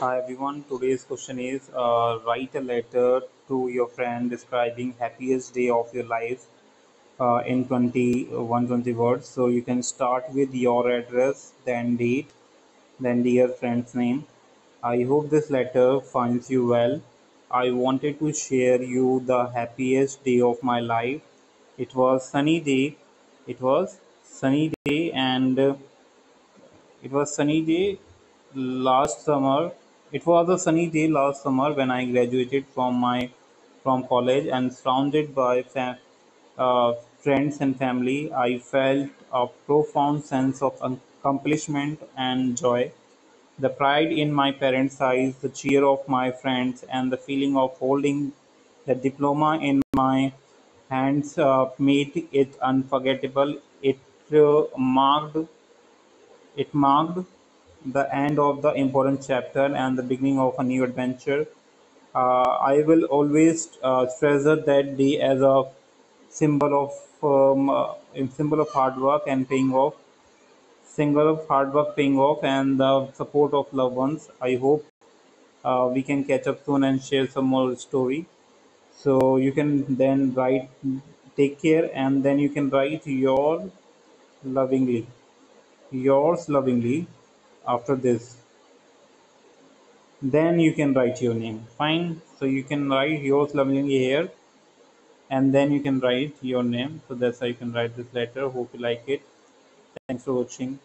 Hi everyone. Today's question is uh, write a letter to your friend describing happiest day of your life uh, in 20 120 words. So you can start with your address, then date, then dear friend's name. I hope this letter finds you well. I wanted to share you the happiest day of my life. It was sunny day. It was sunny day and uh, it was sunny day last summer. It was a sunny day last summer when I graduated from my from college and surrounded by uh, friends and family. I felt a profound sense of accomplishment and joy. The pride in my parents' eyes, the cheer of my friends, and the feeling of holding the diploma in my hands uh, made it unforgettable. It uh, marked it marked the end of the important chapter and the beginning of a new adventure. Uh, I will always uh, treasure that day as a symbol of um, uh, symbol of hard work and paying off, symbol of hard work paying off, and the support of loved ones. I hope uh, we can catch up soon and share some more story. So you can then write, take care, and then you can write your lovingly, yours lovingly after this. Then you can write your name. Fine. So you can write yours lovingly here and then you can write your name. So that's how you can write this letter. Hope you like it. Thanks for watching